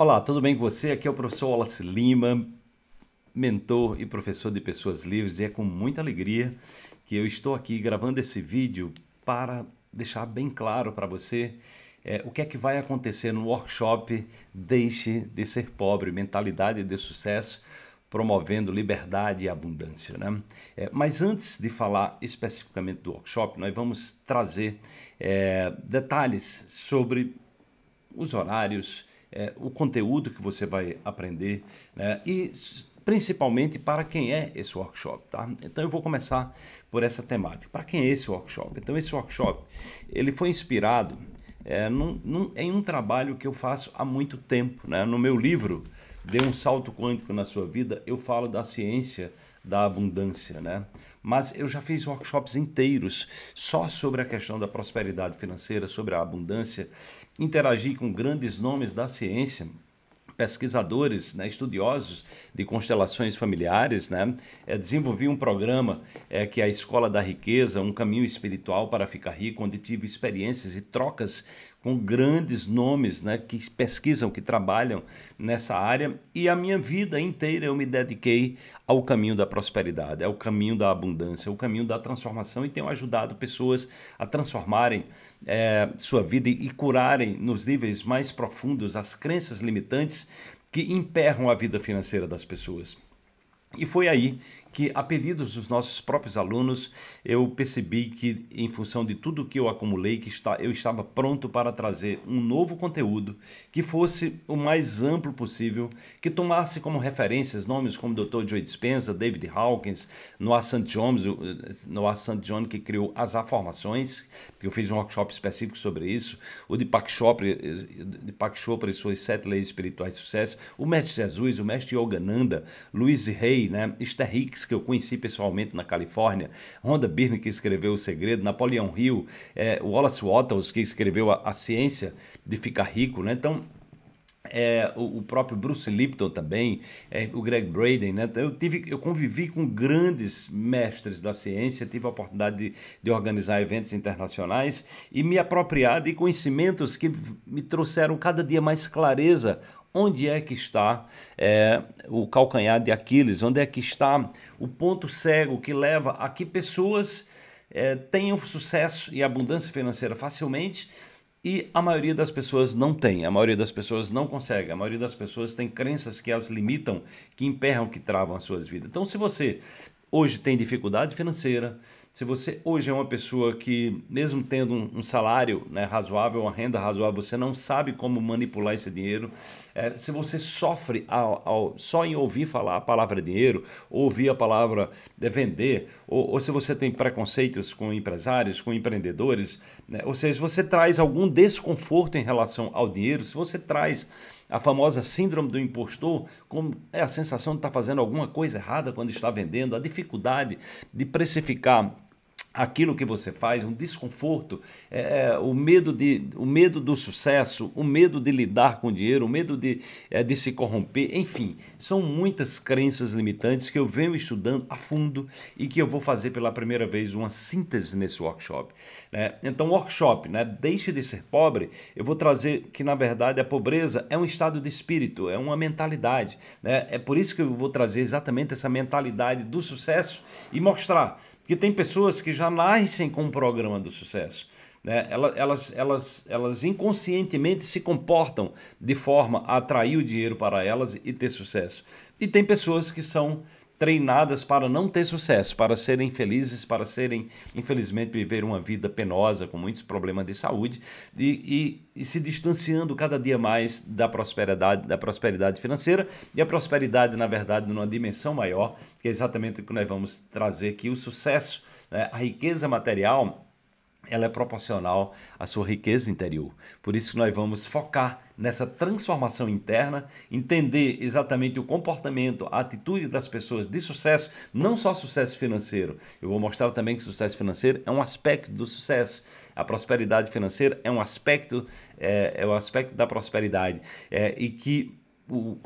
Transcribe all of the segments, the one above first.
Olá, tudo bem com você? Aqui é o professor Wallace Lima, mentor e professor de pessoas livres, e é com muita alegria que eu estou aqui gravando esse vídeo para deixar bem claro para você é, o que é que vai acontecer no workshop Deixe de Ser Pobre, Mentalidade de Sucesso, promovendo liberdade e abundância. Né? É, mas antes de falar especificamente do workshop, nós vamos trazer é, detalhes sobre os horários, é, o conteúdo que você vai aprender né? e principalmente para quem é esse workshop, tá? Então eu vou começar por essa temática. Para quem é esse workshop? Então esse workshop ele foi inspirado é, num, num, em um trabalho que eu faço há muito tempo, né? No meu livro Dê um salto quântico na sua vida, eu falo da ciência da abundância, né? Mas eu já fiz workshops inteiros só sobre a questão da prosperidade financeira, sobre a abundância, interagi com grandes nomes da ciência, pesquisadores, né, estudiosos de constelações familiares, né, é, desenvolvi um programa é, que é a Escola da Riqueza, um caminho espiritual para ficar rico, onde tive experiências e trocas com grandes nomes né, que pesquisam, que trabalham nessa área, e a minha vida inteira eu me dediquei ao caminho da prosperidade, ao caminho da abundância, ao caminho da transformação, e tenho ajudado pessoas a transformarem é, sua vida e curarem nos níveis mais profundos as crenças limitantes que emperram a vida financeira das pessoas. E foi aí que, a pedidos dos nossos próprios alunos, eu percebi que, em função de tudo que eu acumulei, que está, eu estava pronto para trazer um novo conteúdo que fosse o mais amplo possível, que tomasse como referências nomes como Dr. Joe Dispenza, David Hawkins, Noah St. John, Noah St. John que criou as afirmações, que eu fiz um workshop específico sobre isso, o Deepak Chopra, Deepak Chopra e suas sete leis espirituais de sucesso, o Mestre Jesus, o Mestre Yogananda, Luiz Rey, né, Esther Hicks, que eu conheci pessoalmente na Califórnia, Rhonda Byrne, que escreveu O Segredo, Napoleão Hill, é, Wallace Wattles, que escreveu a, a Ciência de Ficar Rico. Né? Então, é, o, o, próprio Bruce Lipton também, é, o Greg Braden, né? Então, eu, tive, eu convivi com grandes mestres da ciência, tive a oportunidade de, de, organizar eventos internacionais e me apropriar de conhecimentos que me trouxeram cada dia mais clareza onde é que está é, o calcanhar de Aquiles, onde é que está o ponto cego que leva a que pessoas é, tenham sucesso e abundância financeira facilmente e a maioria das pessoas não tem, a maioria das pessoas não consegue, a maioria das pessoas tem crenças que as limitam, que emperram, que travam as suas vidas. Então, se você hoje tem dificuldade financeira, se você hoje é uma pessoa que, mesmo tendo um, um salário né, razoável, uma renda razoável, você não sabe como manipular esse dinheiro, é, se você sofre ao, ao, só em ouvir falar a palavra dinheiro, ouvir a palavra vender, ou, ou se você tem preconceitos com empresários, com empreendedores, né, ou seja, se você traz algum desconforto em relação ao dinheiro, se você traz a famosa síndrome do impostor, como é a sensação de estar fazendo alguma coisa errada quando está vendendo, a dificuldade de precificar aquilo que você faz, um desconforto, é, é, o, medo de, o medo do sucesso, o medo de lidar com dinheiro, o medo de, é, de se corromper, enfim, são muitas crenças limitantes que eu venho estudando a fundo e que eu vou fazer pela primeira vez uma síntese nesse workshop. Né? Então, workshop, né? deixe de ser pobre, eu vou trazer que na verdade a pobreza é um estado de espírito, é uma mentalidade. Né? É por isso que eu vou trazer exatamente essa mentalidade do sucesso e mostrar que tem pessoas que já nascem com um programa do sucesso. Né? Elas, elas, elas, elas inconscientemente se comportam de forma a atrair o dinheiro para elas e ter sucesso. E tem pessoas que são treinadas para não ter sucesso, para serem felizes, para serem, infelizmente, viver uma vida penosa, com muitos problemas de saúde, e, e, e, se distanciando cada dia mais da prosperidade, da prosperidade financeira, e a prosperidade, na verdade, numa dimensão maior, que é exatamente o que nós vamos trazer aqui, o sucesso, né? a riqueza material ela é proporcional à sua riqueza interior. Por isso nós vamos focar nessa transformação interna, entender exatamente o comportamento, a atitude das pessoas de sucesso, não só sucesso financeiro. Eu vou mostrar também que sucesso financeiro é um aspecto do sucesso. A prosperidade financeira é um aspecto, é, é o aspecto da prosperidade. É, e que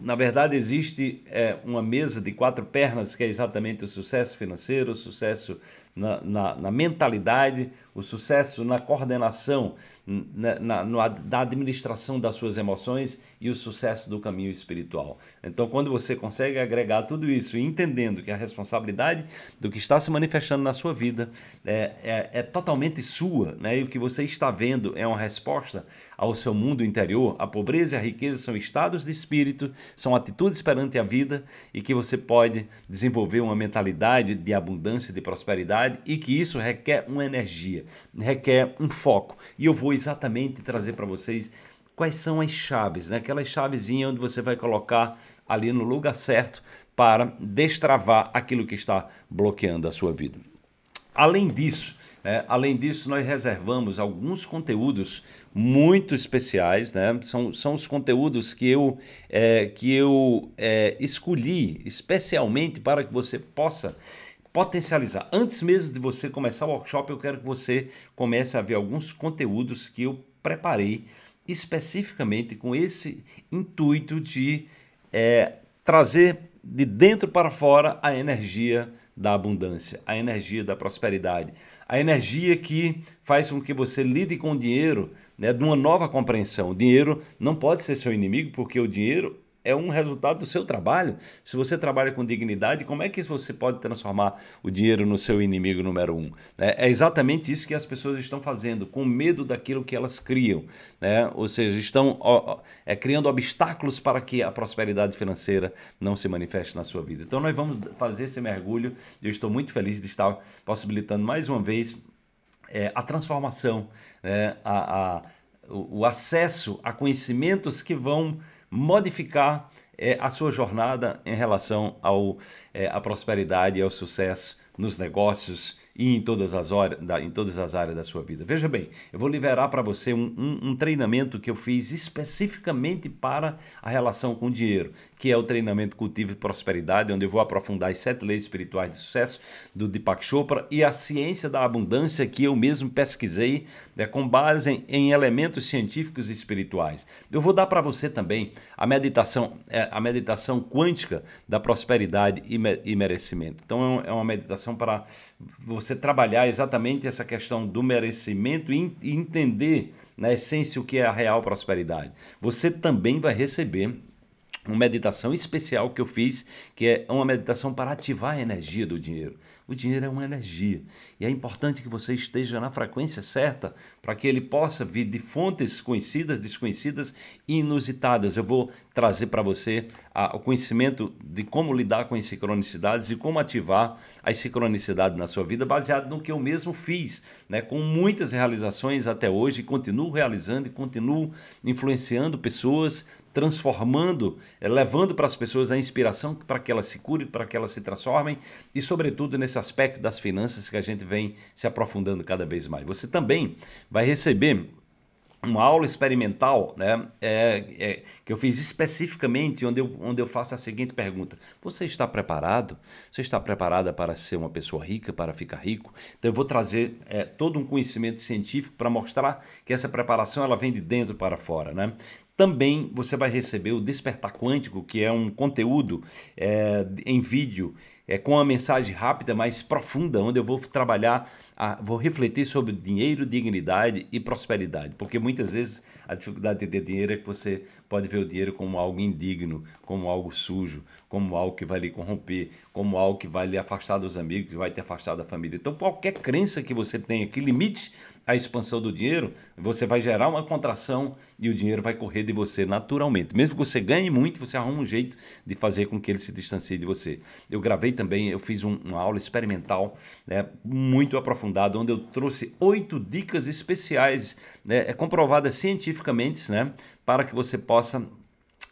na verdade, existe é, uma mesa de quatro pernas que é exatamente o sucesso financeiro, o sucesso na, na, na mentalidade, o sucesso na coordenação, na, na, na, administração das suas emoções e o sucesso do caminho espiritual. Então, quando você consegue agregar tudo isso e entendendo que a responsabilidade do que está se manifestando na sua vida é, é, é totalmente sua, né? e o que você está vendo é uma resposta ao seu mundo interior, a pobreza e a riqueza são estados de espírito, são atitudes perante a vida e que você pode desenvolver uma mentalidade de abundância, de prosperidade e que isso requer uma energia, requer um foco. E eu vou exatamente trazer para vocês quais são as chaves, né? aquelas chavezinhas onde você vai colocar ali no lugar certo para destravar aquilo que está bloqueando a sua vida. Além disso, né? além disso, nós reservamos alguns conteúdos muito especiais, né? São, são os conteúdos que eu, é, que eu é, escolhi especialmente para que você possa potencializar. Antes mesmo de você começar o workshop, eu quero que você comece a ver alguns conteúdos que eu preparei especificamente com esse intuito de é, trazer de dentro para fora a energia da abundância, a energia da prosperidade, a energia que faz com que você lide com o dinheiro né, de uma nova compreensão. O dinheiro não pode ser seu inimigo, porque o dinheiro é um resultado do seu trabalho. Se você trabalha com dignidade, como é que você pode transformar o dinheiro no seu inimigo número um? É, é exatamente isso que as pessoas estão fazendo, com medo daquilo que elas criam. Né? Ou seja, estão ó, é, criando obstáculos para que a prosperidade financeira não se manifeste na sua vida. Então, nós vamos fazer esse mergulho. Eu estou muito feliz de estar possibilitando mais uma vez é, a transformação, né? a, a, o acesso a conhecimentos que vão modificar é, a sua jornada em relação ao, é, à prosperidade e ao sucesso nos negócios e em todas as, horas, em todas as áreas da sua vida. Veja bem, eu vou liberar para você um, um, um, treinamento que eu fiz especificamente para a relação com o dinheiro, que é o treinamento Cultivo e Prosperidade, onde eu vou aprofundar as sete leis espirituais de sucesso do Deepak Chopra e a ciência da abundância que eu mesmo pesquisei né, com base em, em, elementos científicos e espirituais. Eu vou dar para você também a meditação, é, a meditação quântica da prosperidade e, me, e merecimento. Então é, é uma meditação para você trabalhar exatamente essa questão do merecimento e, e entender na essência o que é a real prosperidade. Você também vai receber uma meditação especial que eu fiz, que é uma meditação para ativar a energia do dinheiro. O dinheiro é uma energia e é importante que você esteja na frequência certa para que ele possa vir de fontes conhecidas, desconhecidas e inusitadas. Eu vou trazer para você a, o conhecimento de como lidar com as sincronicidades e como ativar as sincronicidades na sua vida, baseado no que eu mesmo fiz, né? com muitas realizações até hoje, continuo realizando e continuo influenciando pessoas transformando, eh, levando para as pessoas a inspiração para que elas se curem, para que elas se transformem e, sobretudo, aspecto das finanças que a gente vem se aprofundando cada vez mais. Você também vai receber uma aula experimental né, é, é, que eu fiz especificamente, onde eu, onde eu faço a seguinte pergunta: Você está preparado? Você está preparada para ser uma pessoa rica, para ficar rico? Então eu vou trazer é, todo um conhecimento científico para mostrar que essa preparação ela vem de dentro para fora. Né? Também você vai receber o Despertar Quântico, que é um conteúdo é, em vídeo é, com uma mensagem rápida, mais profunda, onde eu vou trabalhar, a, vou refletir sobre dinheiro, dignidade e prosperidade. Porque muitas vezes a dificuldade de ter dinheiro é que você pode ver o dinheiro como algo indigno, como algo sujo, como algo que vai lhe corromper, como algo que vai lhe afastar dos amigos, que vai te afastar da família. Então, qualquer crença que você tenha que limite a expansão do dinheiro, você vai gerar uma contração e o dinheiro vai correr de você naturalmente. Mesmo que você ganhe muito, você arruma um jeito de fazer com que ele se distancie de você. Eu gravei também, eu fiz um, uma aula experimental né, muito aprofundada, onde eu trouxe oito dicas especiais, né, é comprovadas cientificamente, né, para que você possa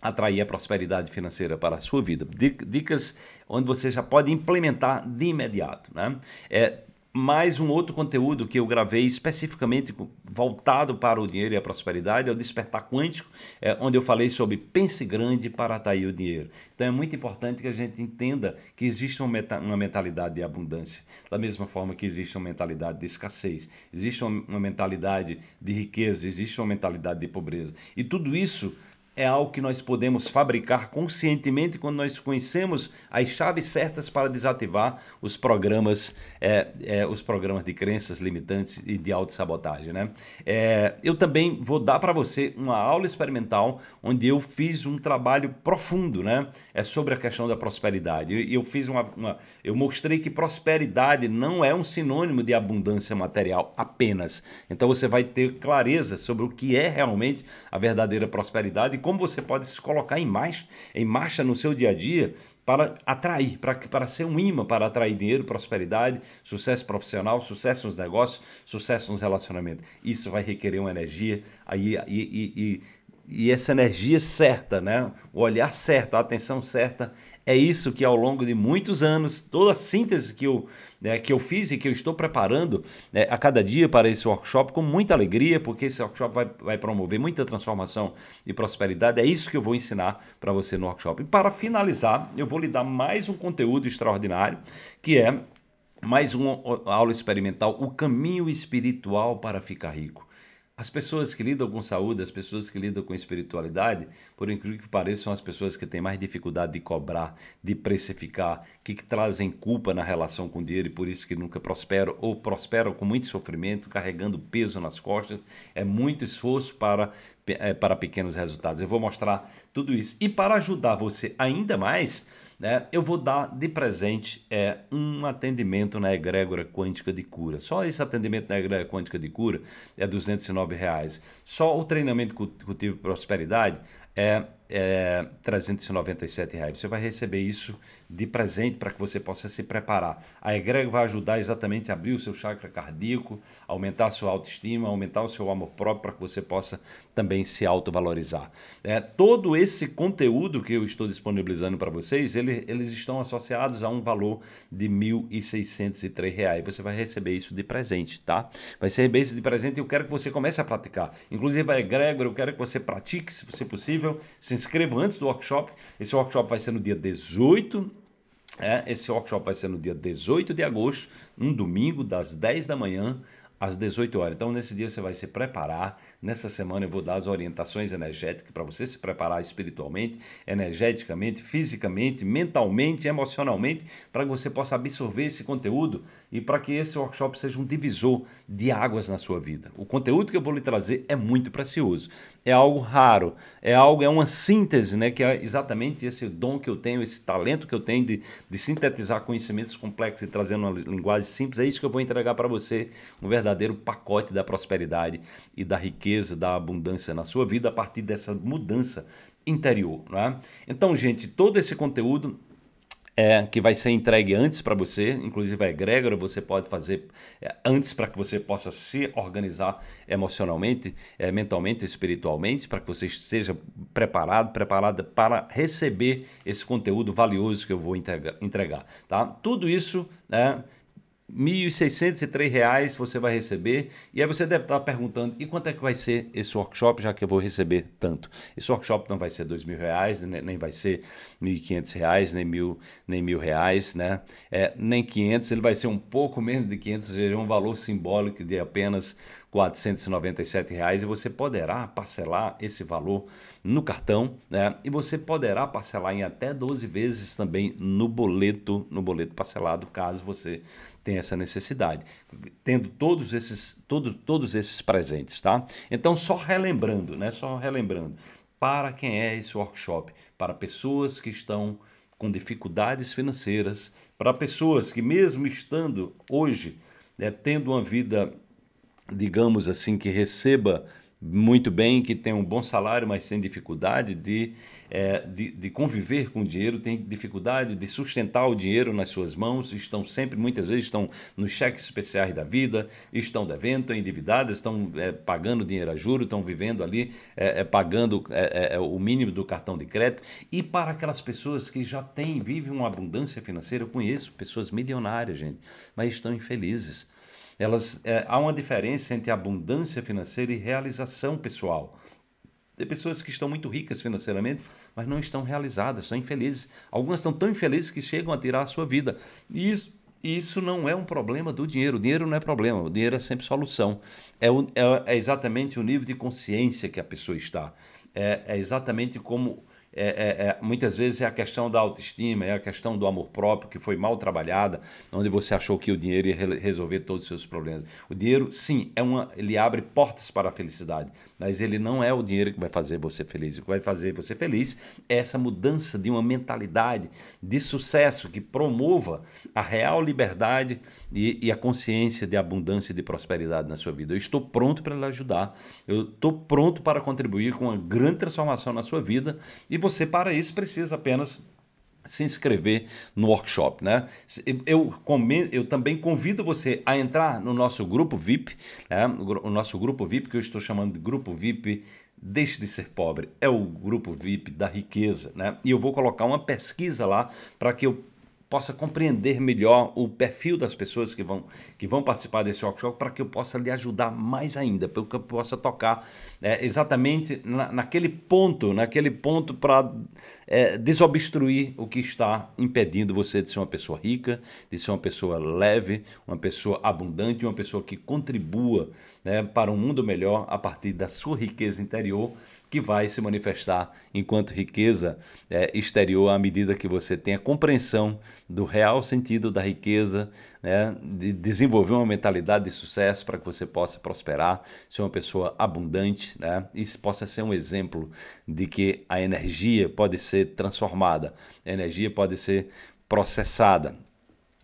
atrair a prosperidade financeira para a sua vida. Dicas onde você já pode implementar de imediato. Né? É, mais um outro conteúdo que eu gravei especificamente voltado para o dinheiro e a prosperidade é o Despertar Quântico, é, onde eu falei sobre pense grande para atrair o dinheiro. Então é muito importante que a gente entenda que existe uma, uma mentalidade de abundância, da mesma forma que existe uma mentalidade de escassez, existe uma, uma mentalidade de riqueza, existe uma mentalidade de pobreza. E tudo isso é algo que nós podemos fabricar conscientemente quando nós conhecemos as chaves certas para desativar os programas, é, é, os programas de crenças limitantes e de autossabotagem. Né? É, eu também vou dar para você uma aula experimental onde eu fiz um trabalho profundo né? é sobre a questão da prosperidade. Eu, eu fiz uma, uma, eu mostrei que prosperidade não é um sinônimo de abundância material apenas. Então você vai ter clareza sobre o que é realmente a verdadeira prosperidade como você pode se colocar em marcha, em marcha no seu dia a dia para atrair, para, para ser um imã, para atrair dinheiro, prosperidade, sucesso profissional, sucesso nos negócios, sucesso nos relacionamentos. Isso vai requerer uma energia aí, e, e, e, e essa energia certa, né? o olhar certo, a atenção certa é isso que ao longo de muitos anos, toda a síntese que eu, né, que eu fiz e que eu estou preparando né, a cada dia para esse workshop com muita alegria, porque esse workshop vai, vai promover muita transformação e prosperidade. É isso que eu vou ensinar para você no workshop. E para finalizar, eu vou lhe dar mais um conteúdo extraordinário, que é mais uma aula experimental, o caminho espiritual para ficar rico. As pessoas que lidam com saúde, as pessoas que lidam com espiritualidade, por incrível que pareça, são as pessoas que têm mais dificuldade de cobrar, de precificar, que, trazem culpa na relação com o dinheiro e por isso que nunca prosperam ou prosperam com muito sofrimento, carregando peso nas costas. É muito esforço para, é, para pequenos resultados. Eu vou mostrar tudo isso. E para ajudar você ainda mais, né, eu vou dar de presente é, um atendimento na egrégora quântica de cura. Só esse atendimento na egrégora quântica de cura é 209 reais. Só o treinamento cultivo prosperidade é, é 397 reais. Você vai receber isso de presente para que você possa se preparar. A egrégora vai ajudar exatamente a abrir o seu chakra cardíaco, aumentar a sua autoestima, aumentar o seu amor próprio para que você possa também se autovalorizar. É, todo esse conteúdo que eu estou disponibilizando para vocês, ele, eles estão associados a um valor de R$ 1.603. Você vai receber isso de presente, tá? Vai ser isso de presente e eu quero que você comece a praticar. Inclusive a egrégora, eu quero que você pratique, se possível, se inscreva antes do workshop. Esse workshop vai ser no dia 18 é, esse workshop vai ser no dia 18 de agosto, um domingo, das 10 da manhã às 18 horas. Então, nesse dia você vai se preparar. Nessa semana eu vou dar as orientações energéticas para você se preparar espiritualmente, energeticamente, fisicamente, mentalmente, emocionalmente, para que você possa absorver esse conteúdo e para que esse workshop seja um divisor de águas na sua vida. O conteúdo que eu vou lhe trazer é muito precioso. É algo raro, é algo, é uma síntese, né? Que é exatamente esse dom que eu tenho, esse talento que eu tenho de, de sintetizar conhecimentos complexos e trazendo uma linguagem simples. É isso que eu vou entregar para você, um verdadeiro verdadeiro pacote da prosperidade e da riqueza, da abundância na sua vida a partir dessa mudança interior. Né? Então, gente, todo esse conteúdo é, que vai ser entregue antes para você, inclusive a egrégora você pode fazer é, antes para que você possa se organizar emocionalmente, é, mentalmente, espiritualmente, para que você esteja preparado, preparada para receber esse conteúdo valioso que eu vou entregar. tá? Tudo isso né, R$ 1.603 você vai receber. E aí você deve estar perguntando, e quanto é que vai ser esse workshop, já que eu vou receber tanto? Esse workshop não vai ser R$ 2.000, nem, nem vai ser R$ 1.500, nem mil, nem mil reais, né? É, nem 500, ele vai ser um pouco menos de 500, ou seja, um valor simbólico de apenas 497 reais, e você poderá parcelar esse valor no cartão, né? E você poderá parcelar em até 12 vezes também no boleto, no boleto parcelado, caso você tenha essa necessidade, tendo todos esses, todo, todos esses presentes, tá? Então, só relembrando, né? Só relembrando, para quem é esse workshop? Para pessoas que estão com dificuldades financeiras, para pessoas que mesmo estando hoje né, tendo uma vida digamos assim, que receba muito bem, que tem um bom salário, mas tem dificuldade de, é, de, de, conviver com o dinheiro, tem dificuldade de sustentar o dinheiro nas suas mãos, estão sempre, muitas vezes, estão nos cheques especiais da vida, estão devendo, estão endividadas, estão é, pagando dinheiro a juro, estão vivendo ali, é, é pagando é, é, o mínimo do cartão de crédito. E para aquelas pessoas que já têm, vivem uma abundância financeira, eu conheço pessoas milionárias, gente, mas estão infelizes elas, é, há uma diferença entre abundância financeira e realização pessoal. Tem pessoas que estão muito ricas financeiramente, mas não estão realizadas, são infelizes. Algumas estão tão infelizes que chegam a tirar a sua vida. E isso, isso não é um problema do dinheiro. O dinheiro não é problema, o dinheiro é sempre solução. É, o, é, é exatamente o nível de consciência que a pessoa está. é, é exatamente como é, é, muitas vezes é a questão da autoestima, é a questão do amor próprio que foi mal trabalhada, onde você achou que o dinheiro ia resolver todos os seus problemas. O dinheiro, sim, é uma, ele abre portas para a felicidade, mas ele não é o dinheiro que vai fazer você feliz. O que vai fazer você feliz é essa mudança de uma mentalidade de sucesso que promova a real liberdade e, e a consciência de abundância e de prosperidade na sua vida. Eu estou pronto para lhe ajudar, eu estou pronto para contribuir com uma grande transformação na sua vida e você, para isso, precisa apenas se inscrever no workshop, né? Eu, eu também convido você a entrar no nosso grupo VIP, né? o nosso grupo VIP que eu estou chamando de grupo VIP Deixe de ser pobre, é o grupo VIP da riqueza, né? E eu vou colocar uma pesquisa lá para que eu possa compreender melhor o perfil das pessoas que vão, que vão participar desse workshop para que eu possa lhe ajudar mais ainda, para que eu possa tocar é, exatamente na, naquele ponto, naquele ponto para é, desobstruir o que está impedindo você de ser uma pessoa rica, de ser uma pessoa leve, uma pessoa abundante, uma pessoa que contribua né, para um mundo melhor a partir da sua riqueza interior que vai se manifestar enquanto riqueza é, exterior à medida que você tem a compreensão do real sentido da riqueza, né, de desenvolver uma mentalidade de sucesso para que você possa prosperar, ser uma pessoa abundante, né, e possa ser um exemplo de que a energia pode ser transformada, a energia pode ser processada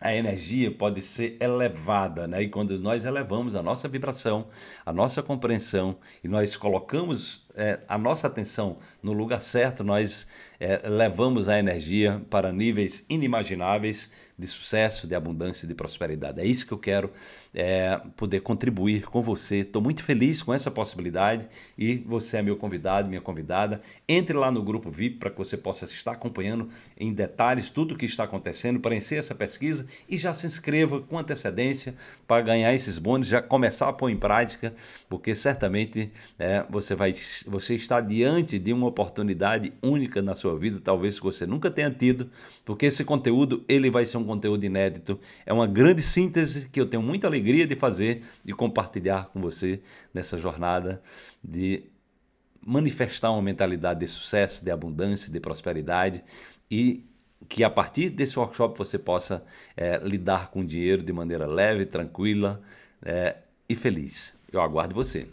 a energia pode ser elevada, né? E quando nós elevamos a nossa vibração, a nossa compreensão e nós colocamos é, a nossa atenção no lugar certo, nós é, levamos a energia para níveis inimagináveis de sucesso, de abundância e de prosperidade. É isso que eu quero é, poder contribuir com você. Estou muito feliz com essa possibilidade e você é meu convidado, minha convidada. Entre lá no grupo VIP para que você possa estar acompanhando em detalhes tudo o que está acontecendo, preencher essa pesquisa e já se inscreva com antecedência para ganhar esses bônus, já começar a pôr em prática, porque certamente é, você vai você está diante de uma oportunidade única na sua vida, talvez que você nunca tenha tido, porque esse conteúdo ele vai ser um conteúdo inédito. É uma grande síntese que eu tenho muita alegria de fazer e compartilhar com você nessa jornada de manifestar uma mentalidade de sucesso, de abundância, de prosperidade e que a partir desse workshop você possa é, lidar com o dinheiro de maneira leve, tranquila é, e feliz. Eu aguardo você.